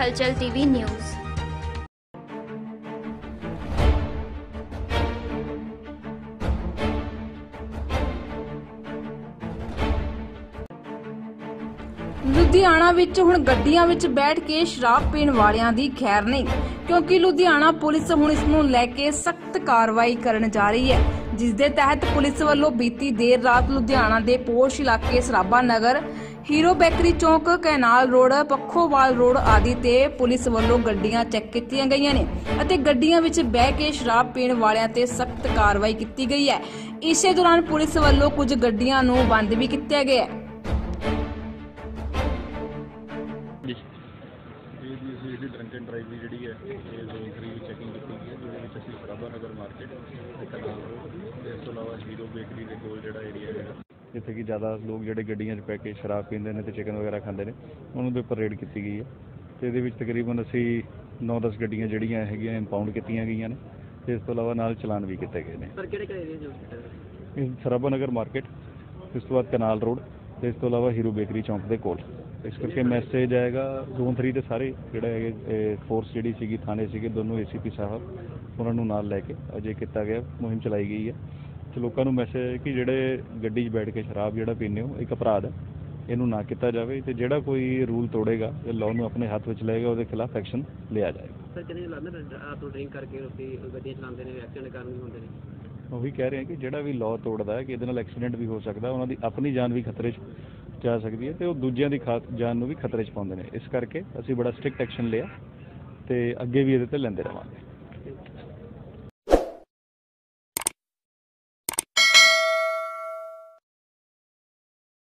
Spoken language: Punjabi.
ਹਲਚਲ ਟੀਵੀ ਨਿਊਜ਼। ਲੁਧਿਆਣਾ ਵਿੱਚ ਹੁਣ ਗੱਡੀਆਂ ਵਿੱਚ ਬੈਠ ਕੇ ਸ਼ਰਾਬ ਪੀਣ ਵਾਲਿਆਂ ਦੀ ਖੈਰ ਨਹੀਂ, ਕਿਉਂਕਿ ਲੁਧਿਆਣਾ ਪੁਲਿਸ ਹੁਣ ਇਸ ਨੂੰ ਲੈ ਕੇ ਸਖਤ ਕਾਰਵਾਈ ਕਰਨ ਜਾ ਰਹੀ ਹੈ, ਜਿਸ ਦੇ ਤਹਿਤ ਪੁਲਿਸ ਵੱਲੋਂ ਬੀਤੀ ਦੇਰ ਰਾਤ ਲੁਧਿਆਣਾ ਦੇ ਪੋਸ਼ ਇਲਾਕੇ ਸਰਾਭਾ ਨਗਰ ਹੀਰੋ ਬੇਕਰੀ ਚੌਂਕ, ਕੈਨਾਲ ਰੋਡ, ਪੱਖੋਵਾਲ ਰੋਡ ਆਦਿ ਤੇ ਪੁਲਿਸ ਵੱਲੋਂ ਗੱਡੀਆਂ ਚੈੱਕ ਕੀਤੀਆਂ ਗਈਆਂ ਨੇ ਅਤੇ ਗੱਡੀਆਂ ਵਿੱਚ ਬਹਿ ਕੇ ਸ਼ਰਾਬ ਪੀਣ ਵਾਲਿਆਂ ਤੇ ਸਖਤ ਕਾਰਵਾਈ ਕੀਤੀ ਗਈ ਹੈ। ਇਸੇ ਦੌਰਾਨ ਪੁਲਿਸ ਵੱਲੋਂ ਕੁਝ ਗੱਡੀਆਂ ਨੂੰ ਬੰਦ ਵੀ ਕੀਤਾ ਗਿਆ ਹੈ। ਇਹ ਜੀ ਅਸੀਂ ਇਹਦੀ ਡਰੰਕ ਐਂਡ ਡਰਾਈਵ ਦੀ ਜਿਹੜੀ ਹੈ, ਇਹ ਜ਼ੋਨ 3 ਵਿੱਚ ਚੈਕਿੰਗ ਕੀਤੀ ਗਈ ਹੈ, ਜਿਹਦੇ ਵਿੱਚ ਅਸੀਂ ਸਰਾਭਾ ਨਗਰ ਮਾਰਕੀਟ ਤੇ ਕਨਾਲ ਰੋਡ, ਤੇ ਇਸ ਤੋਂ ਇਲਾਵਾ ਹੀਰੋ ਬੇਕਰੀ ਦੇ ਕੋਲ ਜਿਹੜਾ ਏਰੀਆ ਹੈਗਾ। ਜਿੱਥੇ ਕਿ ਜ਼ਿਆਦਾ ਲੋਕ ਜਿਹੜੇ ਗੱਡੀਆਂ 'ਚ ਪੈ ਕੇ ਸ਼ਰਾਬ ਪੀਂਦੇ ਨੇ ਤੇ ਚਿਕਨ ਵਗੈਰਾ ਖਾਂਦੇ ਨੇ ਉਹਨਾਂ ਦੇ ਉੱਪਰ ਰੇਡ ਕੀਤੀ ਗਈ ਹੈ। ਤੇ ਇਹਦੇ ਵਿੱਚ ਤਕਰੀਬਨ ਅਸੀਂ 9-10 ਗੱਡੀਆਂ ਜਿਹੜੀਆਂ ਹੈਗੀਆਂ ਇੰਪਾਊਂਡ ਕੀਤੀਆਂ ਗਈਆਂ ਨੇ ਤੇ ਇਸ ਤੋਂ ਇਲਾਵਾ ਨਾਲ ਚਲਾਨ ਵੀ ਕੀਤੇ ਗਏ ਨੇ। ਸਰ ਕਿਹੜੇ ਕਿਹੜੇ ਏਰੀਆ ਜੋ ਇਹ ਸਰਾਭਾ ਨਗਰ ਮਾਰਕੀਟ ਇਸ ਤੋਂ ਬਾਅਦ ਕਨਾਲ ਰੋਡ ਤੇ ਇਸ ਤੋਂ ਇਲਾਵਾ ਹੀਰੋ ਬੇਕਰੀ ਚੌਂਕ ਦੇ ਕੋਲ। ਇਸ ਕਰਕੇ ਮੈਸੇਜ ਆਏਗਾ ਜ਼ੋਨ 3 ਦੇ ਸਾਰੇ ਜਿਹੜਾ ਹੈਗੇ ਫੋਰਸ ਜਿਹੜੀ ਸੀਗੀ ਥਾਣੇ ਸੀਗੇ ਦੋਨੋਂ ਏਸੀਪੀ ਸਾਹਿਬ ਉਹਨਾਂ ਨੂੰ ਨਾਲ ਲੈ ਕੇ ਅਜੇ ਕੀਤਾ ਗਿਆ ਮੁਹਿੰਮ ਚਲਾਈ ਗਈ ਹੈ। ਤੇ ਲੋਕਾਂ ਨੂੰ ਮੈਸੇਜ ਹੈ ਕਿ ਜਿਹੜੇ ਗੱਡੀ 'ਚ ਬੈਠ ਕੇ ਸ਼ਰਾਬ ਜਿਹੜਾ ਪੀਂਦੇ ਹੋ ਇੱਕ ਅਪਰਾਧ ਹੈ ਇਹਨੂੰ ਨਾ ਕੀਤਾ ਜਾਵੇ ਤੇ ਜਿਹੜਾ ਕੋਈ ਰੂਲ ਤੋੜੇਗਾ ਤੇ ਲਾਅ ਨੂੰ ਆਪਣੇ ਹੱਥ ਵਿੱਚ ਲਏਗਾ ਉਹਦੇ ਖਿਲਾਫ ਐਕਸ਼ਨ ਲਿਆ ਜਾਏਗਾ। ਸਰ ਕਿਹਨੇ ਲਾਉਂਦੇ ਨੇ ਆਪ ਤੋਂ ਡਰਿੰਕ ਕਰਕੇ ਰੋਟੀ ਗੱਡੀ ਚਲਾਉਂਦੇ ਨੇ ਐਕਸੀਡੈਂਟ ਕਾਰਨ ਵੀ ਹੁੰਦੇ ਨੇ। ਉਹੀ ਕਹਿ ਰਹੇ ਹਾਂ ਕਿ ਜਿਹੜਾ ਵੀ ਲਾਅ ਤੋੜਦਾ ਹੈ ਕਿ ਇਹਦੇ ਨਾਲ ਐਕਸੀਡੈਂਟ ਵੀ ਹੋ ਸਕਦਾ ਉਹਨਾਂ ਦੀ ਆਪਣੀ ਜਾਨ ਵੀ ਖਤਰੇ 'ਚ ਜਾ ਸਕਦੀ ਹੈ ਤੇ ਉਹ ਦੂਜਿਆਂ ਦੀ ਖਾ- ਜਾਨ ਨੂੰ ਵੀ ਖਤਰੇ 'ਚ ਪਾਉਂਦੇ ਨੇ। ਇਸ ਕਰਕੇ ਅਸੀਂ ਬੜਾ ਸਟ੍ਰਿਕਟ ਐਕਸ਼ਨ ਲਿਆ ਤੇ ਅੱਗੇ ਵੀ ਇਹਦੇ ਤੇ ਲੈਂਦੇ ਰਵਾਂਗੇ